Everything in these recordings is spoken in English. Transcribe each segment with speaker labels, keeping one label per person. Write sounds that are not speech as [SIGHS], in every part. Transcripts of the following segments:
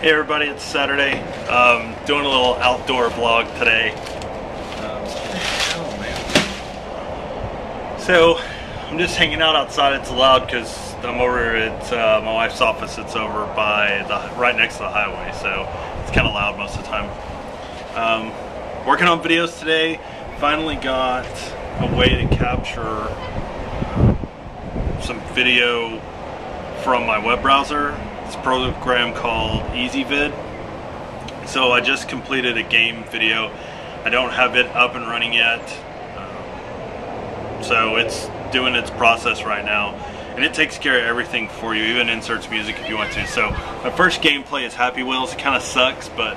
Speaker 1: Hey everybody, it's Saturday. Um, doing a little outdoor vlog today. Um, so I'm just hanging out outside. It's loud because I'm over at uh, my wife's office. It's over by the right next to the highway, so it's kind of loud most of the time. Um, working on videos today. Finally got a way to capture some video from my web browser. A program called Ezvid. So I just completed a game video. I don't have it up and running yet. Um, so it's doing its process right now. And it takes care of everything for you, even inserts music if you want to. So my first gameplay is Happy Wheels. It kind of sucks, but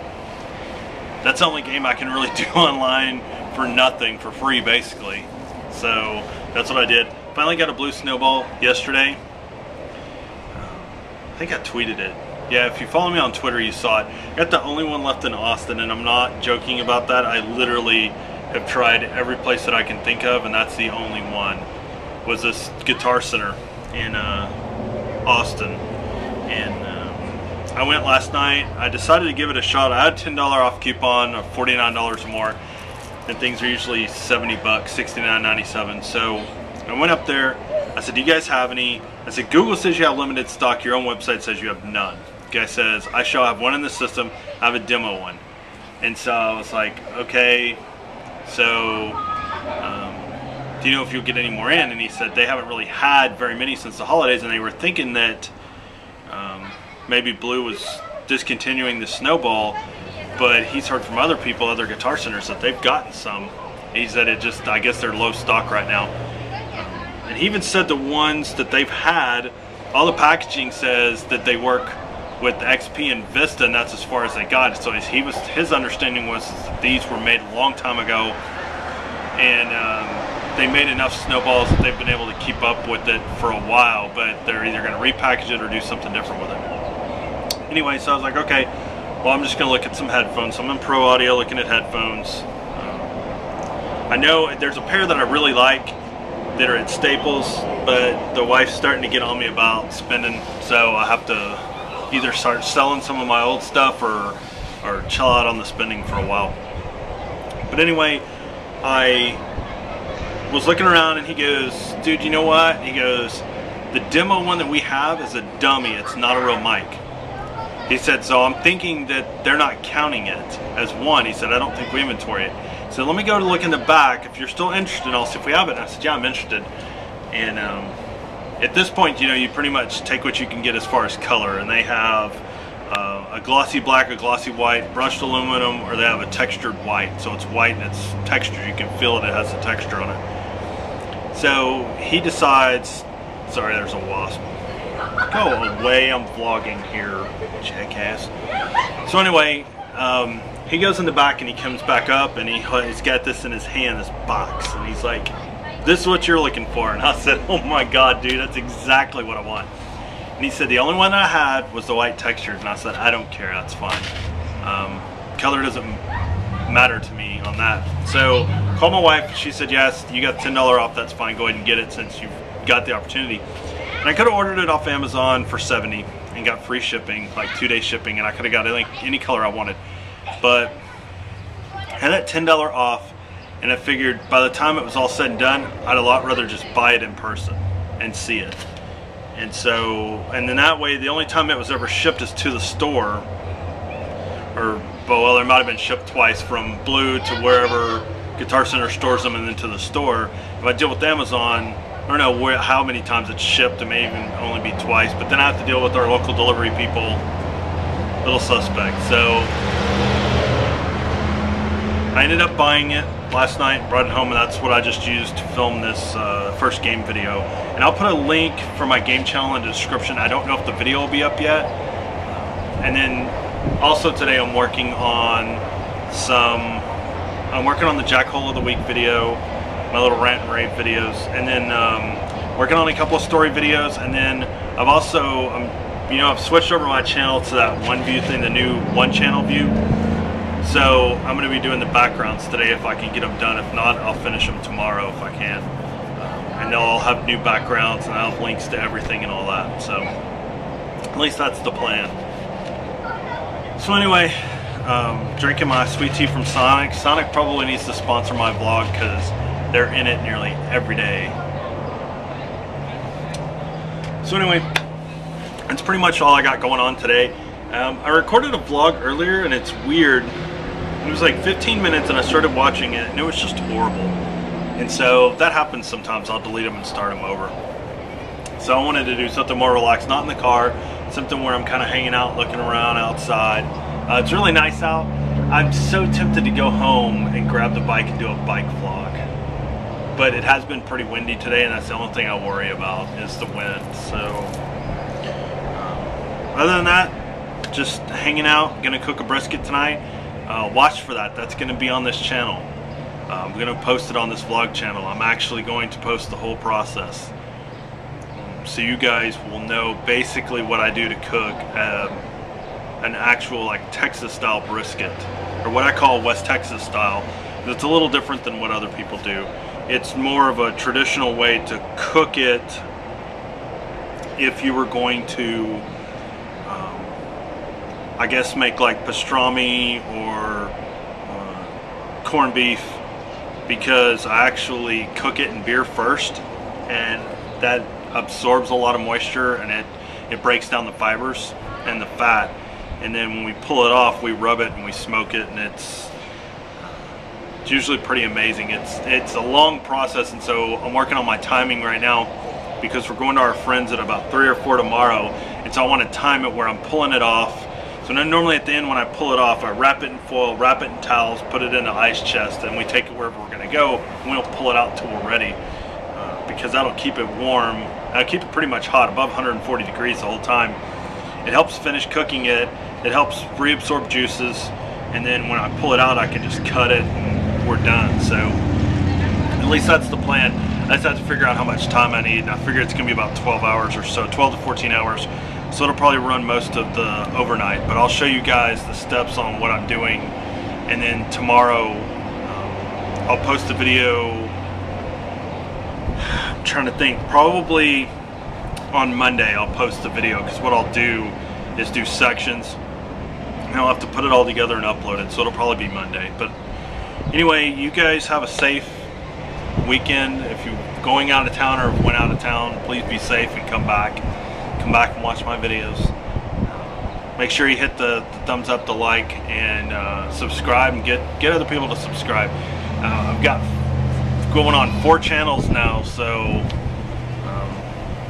Speaker 1: that's the only game I can really [LAUGHS] do online for nothing, for free basically. So that's what I did. Finally got a blue snowball yesterday. I think I tweeted it. Yeah, if you follow me on Twitter, you saw it. I got the only one left in Austin, and I'm not joking about that. I literally have tried every place that I can think of, and that's the only one. Was this Guitar Center in uh, Austin, and um, I went last night. I decided to give it a shot. I had a $10 off coupon of $49 or more, and things are usually 70 bucks, 69.97. So I went up there. I said, "Do you guys have any?" I said, "Google says you have limited stock. Your own website says you have none." The guy says, "I shall have one in the system. I have a demo one." And so I was like, "Okay." So, um, do you know if you'll get any more in? And he said they haven't really had very many since the holidays, and they were thinking that um, maybe Blue was discontinuing the Snowball, but he's heard from other people, other guitar centers, that they've gotten some. He said it just, I guess they're low stock right now. And he even said the ones that they've had, all the packaging says that they work with XP and Vista, and that's as far as they got. So he was, his understanding was these were made a long time ago, and um, they made enough snowballs that they've been able to keep up with it for a while, but they're either going to repackage it or do something different with it. Anyway, so I was like, okay, well, I'm just going to look at some headphones. So I'm in Pro Audio looking at headphones. Um, I know there's a pair that I really like that are at Staples, but the wife's starting to get on me about spending, so I have to either start selling some of my old stuff or, or chill out on the spending for a while. But anyway, I was looking around and he goes, dude, you know what? He goes, the demo one that we have is a dummy. It's not a real mic. He said, so I'm thinking that they're not counting it as one. He said, I don't think we inventory it. So let me go to look in the back. If you're still interested, I'll see if we have it. I said, yeah, I'm interested. And um, at this point, you know, you pretty much take what you can get as far as color. And they have uh, a glossy black, a glossy white, brushed aluminum, or they have a textured white. So it's white and it's textured. You can feel it. It has a texture on it. So he decides, sorry, there's a wasp. Go away, I'm vlogging here, jackass. So anyway, um, he goes in the back and he comes back up and he, he's got this in his hand, this box, and he's like, this is what you're looking for. And I said, oh my God, dude, that's exactly what I want. And he said, the only one I had was the white textured. And I said, I don't care, that's fine. Um, color doesn't matter to me on that. So called my wife, she said, yes, you got $10 off, that's fine, go ahead and get it since you've got the opportunity. And I could have ordered it off Amazon for 70 and got free shipping, like two day shipping, and I could have got any, any color I wanted. But I had that $10 off, and I figured by the time it was all said and done, I'd a lot rather just buy it in person and see it. And so, and then that way, the only time it was ever shipped is to the store, or, well, it might have been shipped twice from Blue to wherever Guitar Center stores them and then to the store. If I deal with Amazon, I don't know where, how many times it's shipped. It may even only be twice. But then I have to deal with our local delivery people. Little suspect. So I ended up buying it last night, brought it home, and that's what I just used to film this uh, first game video. And I'll put a link for my game channel in the description. I don't know if the video will be up yet. And then also today I'm working on some, I'm working on the Jack Hole of the Week video my little rant and rave videos, and then um, working on a couple of story videos, and then I've also, um, you know, I've switched over my channel to that one view thing, the new one channel view. So I'm going to be doing the backgrounds today if I can get them done. If not, I'll finish them tomorrow if I can. And they'll all have new backgrounds and I'll have links to everything and all that. So at least that's the plan. So anyway, um, drinking my sweet tea from Sonic. Sonic probably needs to sponsor my vlog because they're in it nearly every day. So anyway, that's pretty much all I got going on today. Um, I recorded a vlog earlier and it's weird. It was like 15 minutes and I started watching it and it was just horrible. And so that happens sometimes. I'll delete them and start them over. So I wanted to do something more relaxed, not in the car, something where I'm kind of hanging out, looking around outside. Uh, it's really nice out. I'm so tempted to go home and grab the bike and do a bike vlog. But it has been pretty windy today and that's the only thing I worry about is the wind. So um, other than that, just hanging out, gonna cook a brisket tonight. Uh, watch for that, that's gonna be on this channel. Uh, I'm gonna post it on this vlog channel. I'm actually going to post the whole process so you guys will know basically what I do to cook um, an actual like Texas style brisket or what I call West Texas style it's a little different than what other people do it's more of a traditional way to cook it if you were going to um, I guess make like pastrami or uh, corned beef because I actually cook it in beer first and that absorbs a lot of moisture and it, it breaks down the fibers and the fat. And then when we pull it off, we rub it and we smoke it and it's, it's usually pretty amazing. It's, it's a long process and so I'm working on my timing right now because we're going to our friends at about three or four tomorrow. And so I want to time it where I'm pulling it off. So then normally at the end when I pull it off, I wrap it in foil, wrap it in towels, put it in an ice chest, and we take it wherever we're going to go. And we don't pull it out until we're ready uh, because that'll keep it warm I keep it pretty much hot, above 140 degrees the whole time. It helps finish cooking it. It helps reabsorb juices. And then when I pull it out, I can just cut it and we're done. So at least that's the plan. I just have to figure out how much time I need. I figure it's gonna be about 12 hours or so, 12 to 14 hours. So it'll probably run most of the overnight, but I'll show you guys the steps on what I'm doing. And then tomorrow, um, I'll post a video [SIGHS] I'm trying to think. Probably on Monday I'll post the video because what I'll do is do sections and I'll have to put it all together and upload it. So it'll probably be Monday. But anyway, you guys have a safe weekend. If you're going out of town or went out of town, please be safe and come back. Come back and watch my videos. Make sure you hit the, the thumbs up, the like, and uh, subscribe, and get get other people to subscribe. Uh, I've got going on four channels now, so um,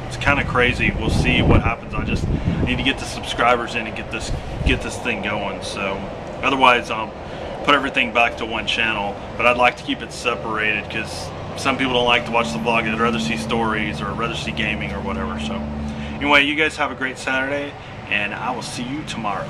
Speaker 1: it's kind of crazy. We'll see what happens. I just need to get the subscribers in and get this get this thing going. So otherwise, I'll put everything back to one channel. But I'd like to keep it separated because some people don't like to watch the vlog. They'd rather see stories or rather see gaming or whatever. So anyway, you guys have a great Saturday, and I will see you tomorrow.